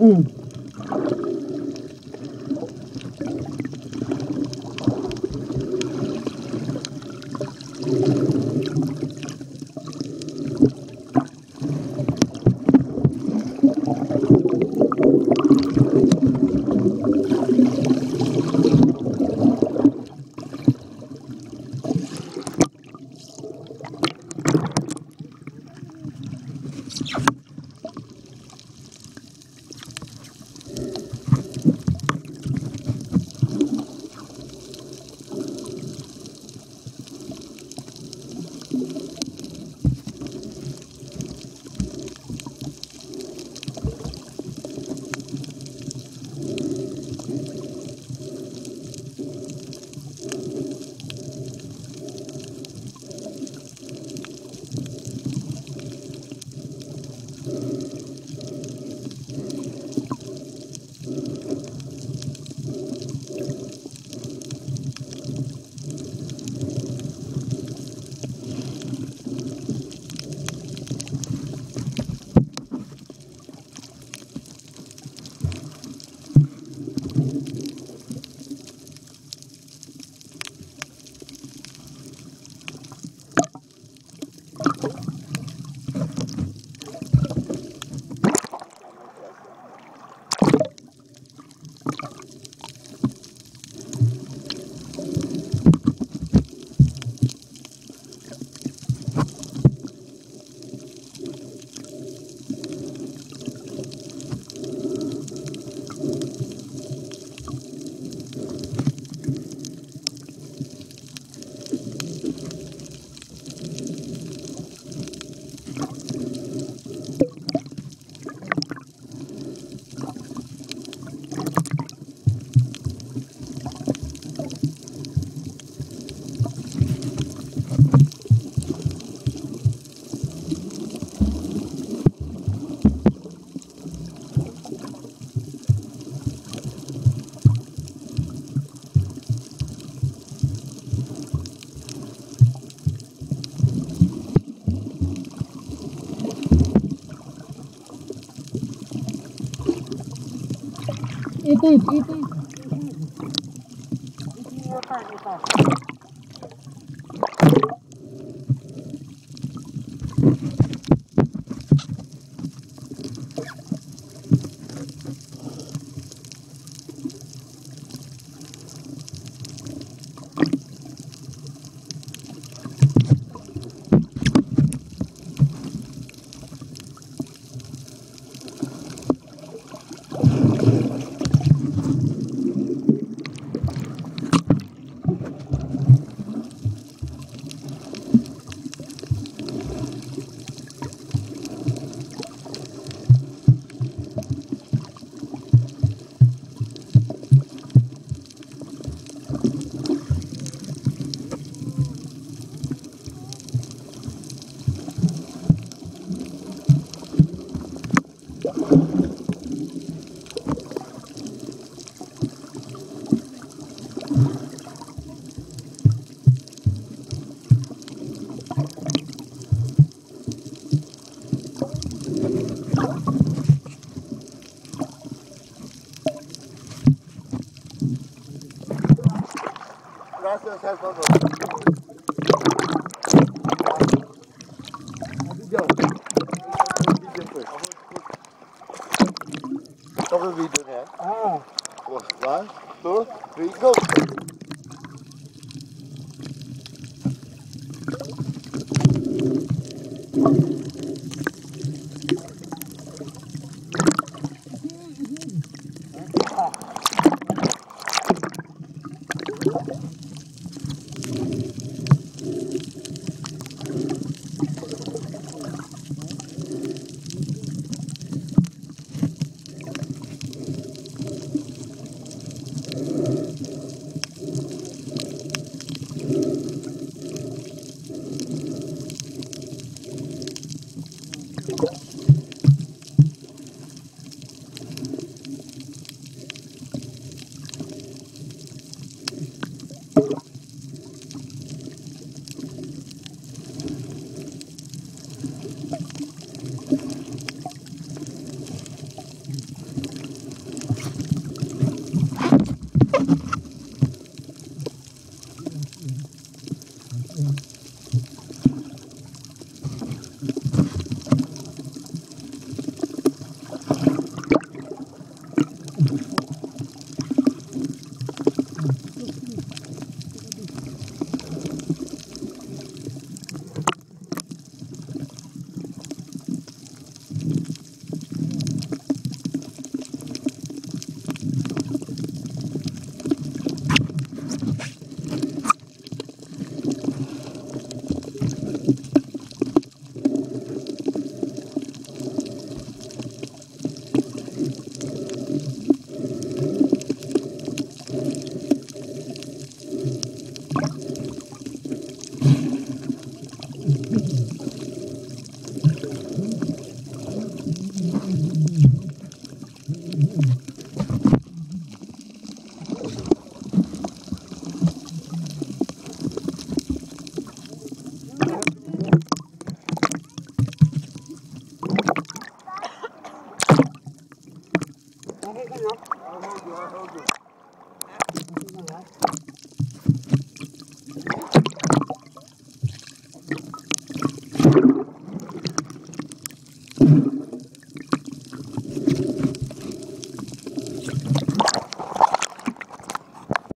อื Eita, eita, eita. Toch een wie doen, hè? Ah. Waar? Door? Wie komt? you.